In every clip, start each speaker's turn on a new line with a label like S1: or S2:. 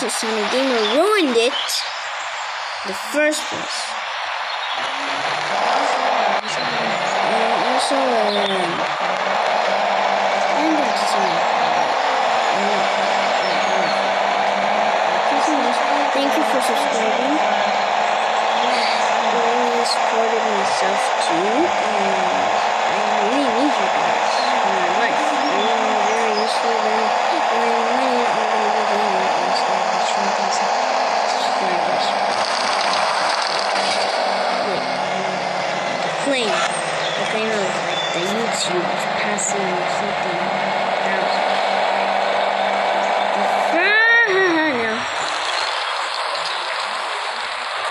S1: versus Sunny Gamer ruined it. The first place. And also, um. Thank you for subscribing. Really supported myself too. And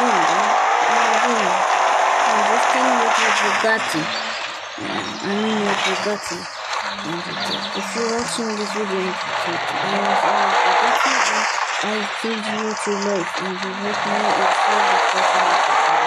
S1: Вон, Здесь кто-нибудь богатый. Они не богатые. Еще очень безумный. I think you to life and you make me a favorite person.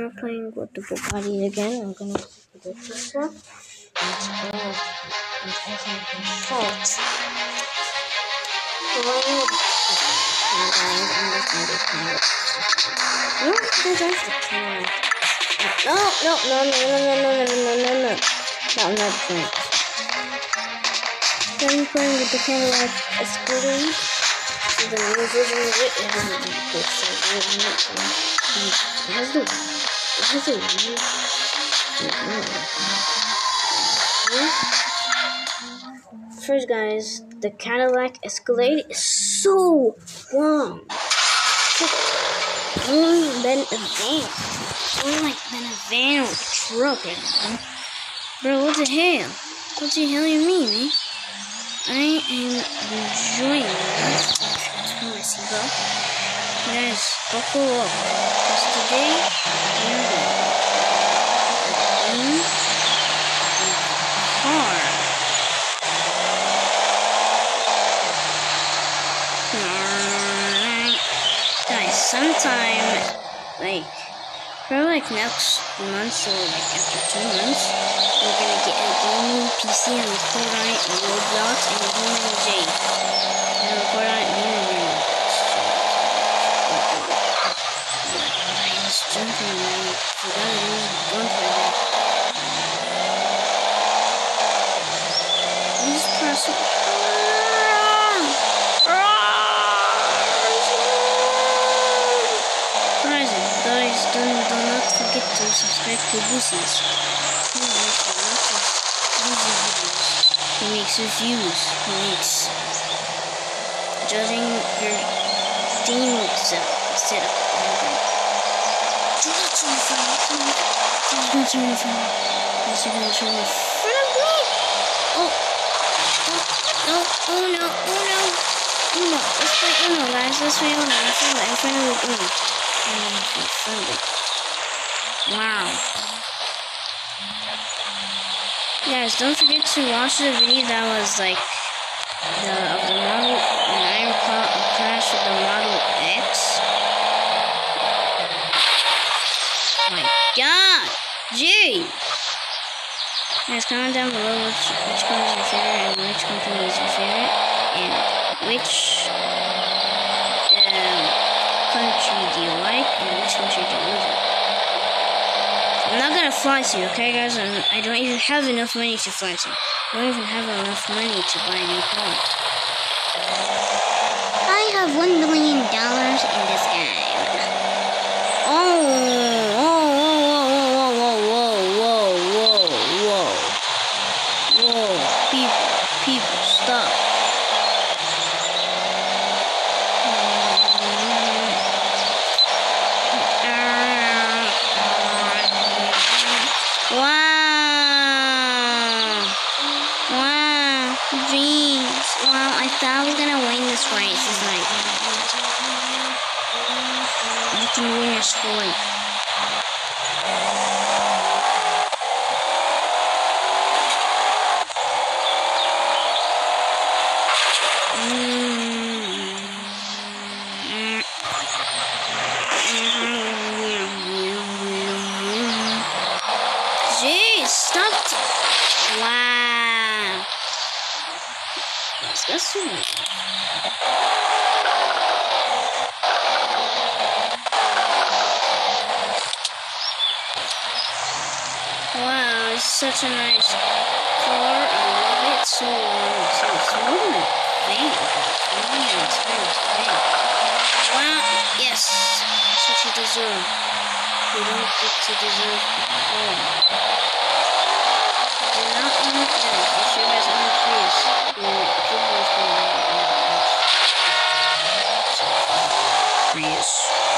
S1: Not playing with the Bugatti again. I'm gonna stick with this one. I know and I'm get kind of No, that's the camera. No, no, no, no, no, no, no, no, no, no, no. No, I'm not playing. I'm playing with the Cadillac Escalade. The new version of it, it hasn't been fixed, so it hasn't been it has the it has a weird First guys, the Cadillac Escalade is so long. It's only been a van. It's only like been a truck in it. Bro, what the hell? What the hell you mean, man? I am enjoying this. Turn my seatbelt. Guys, buckle up. Because today, we're going in a car. Guys, sometime, like, probably like next month or like after two months, we're gonna get a gaming PC and record on it in Roblox and Human J. forget to subscribe to Busies. He makes a lot of videos. He makes reviews. He makes judging your team setup. setup. Don't turn the phone. Don't turn the phone. Yes, you're to turn the phone. Oh. Oh. Oh. Oh no. Oh no. Oh no. Let's play Uno, guys. Let's play Uno. Let's play Uno. Infinity Uno. Wow. Guys, don't forget to watch the video that was like the of the Marvel 9 Pro to the Model X. My God, gee. Guys, comment down below which which car is your favorite and which company is your favorite and which um, country do you like and which country do you live in. I'm not gonna fly to you, okay, guys? I'm, I don't even have enough money to fly to. you. I don't even have enough money to buy a new car. I have one million dollars I'm gonna win this race. He's you can win your school. Mm. Wow, it's such a nice car. I love it so much. It's more than a fan. It's more. Wow, yes. That's what you deserve. You don't get to deserve all. Do not own a. You sure guys own a. Your people isso.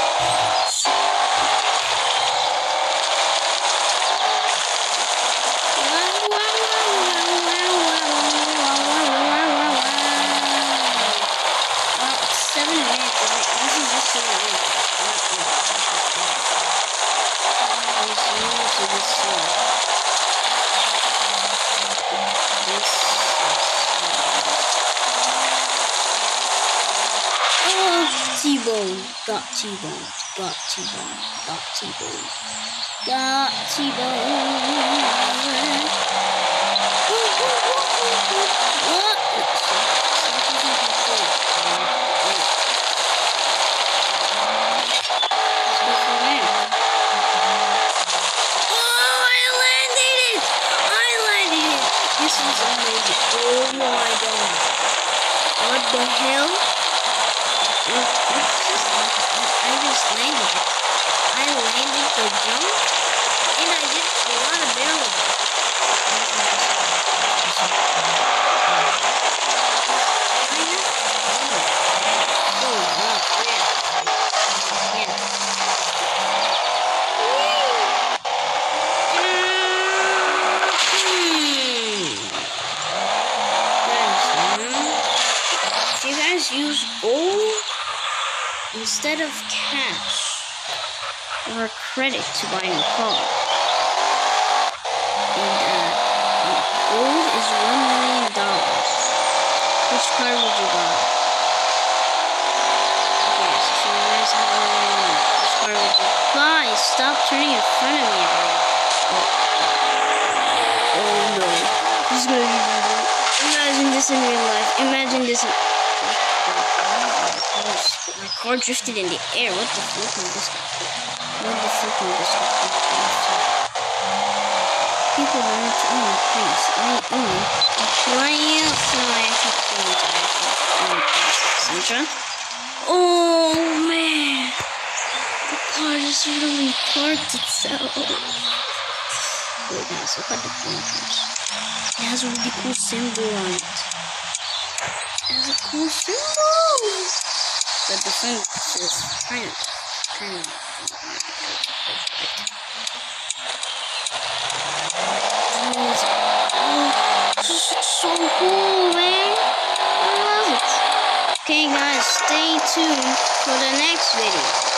S1: T-boned, got T-boned, got T-boned, got T-boned, got T-boned. The jump, and I did a lot of barrel. If you guys use gold instead of cash or credit to buy a car, and uh, gold is one million dollars. Which car would you buy? Okay, so you guys have million. Which car would you buy? Stop turning in front of me. Oh, oh no, this is gonna be brutal. Imagine this in real life. Imagine this. In... My car drifted in the air. What the fuck is this? The fuck is? People wanted to own. I own a Triumph. No, a Oh man, the car just really parked itself. Wait, guys, look at the bumpers. It has a really cool symbol on it. It has a cool symbol. But the front is kind of, kind of. This is so cool, man. I love it. Okay, guys, stay tuned for the next video.